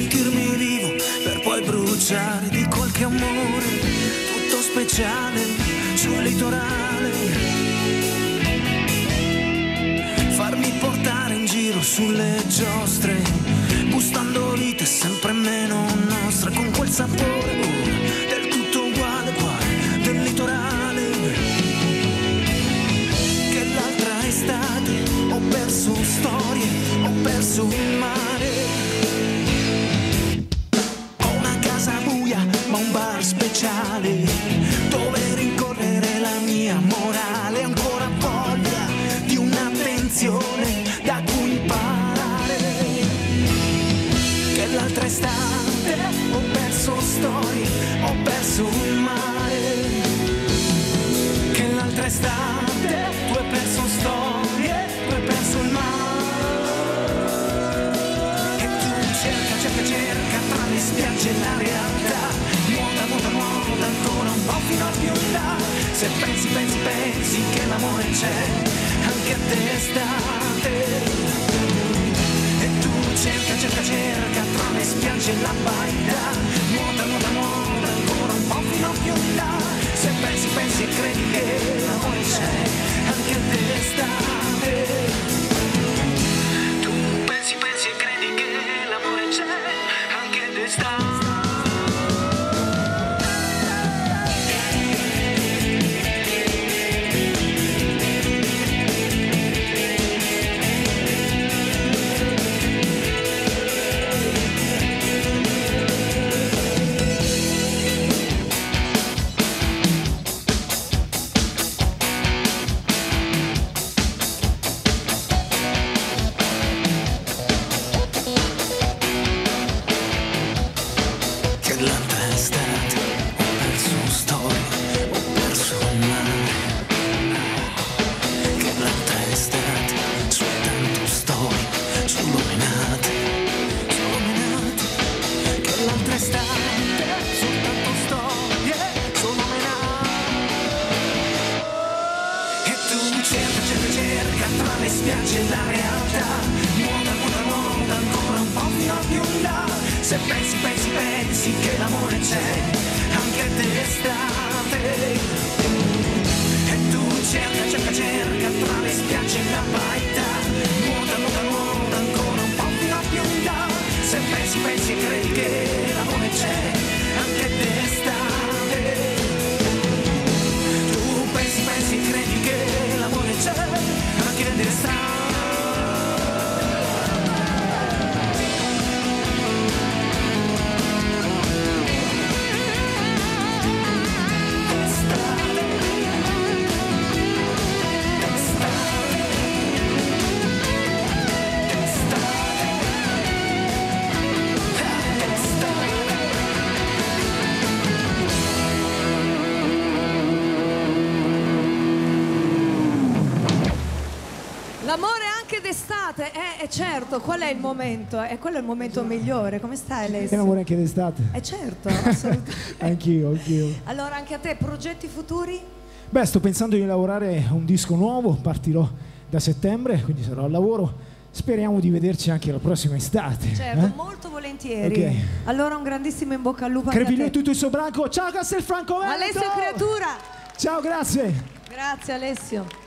sentirmi vivo per poi bruciare di qualche amore tutto speciale sul litorale. Farmi portare in giro sulle giostre, gustando vite sempre meno nostre con quel sapore Che estate ho perso storie, ho perso il mare. Che l'altra estate tu hai perso storie, tu hai perso il mare. E tu cerca, cerca, cerca tra le spiagge la realtà. Nuota, nuota, nuota ancora un po' fino a più là. Se pensi, pensi, pensi che l'amore c'è anche d'estate. E tu cerca, cerca, cerca tra le spiagge e la baita. Nuota, nuota, nuota ancora un po' fino a più in là. Se pensi, pensi e credi che l'amore c'è anche d'estate. Tu le spiagge e la realtà. Nuota, nuota, nuota ancora un po' fino a più in là. Se pensi, pensi, pensi che l'amore c'è anche d'estate. E tu cerca, cerca, cerca tra le spiagge e la baita. Nuota, nuota, nuota ancora un po' fino a più in là. Se pensi, pensi credi che l'amore c'è L'amore anche d'estate, eh, eh, certo, qual è il momento? È quello il momento migliore, come stai Alessio? l'amore anche d'estate. Eh certo, assolutamente. Anch'io, anch'io. Allora anche a te, progetti futuri? Beh, sto pensando di lavorare un disco nuovo, partirò da settembre, quindi sarò al lavoro. Speriamo di vederci anche la prossima estate. Certo, eh? molto volentieri. Ok. Allora un grandissimo in bocca al lupo te. tutto il suo branco. Ciao Castelfranco Veneto! Alessio Creatura. Ciao, grazie! Grazie Alessio.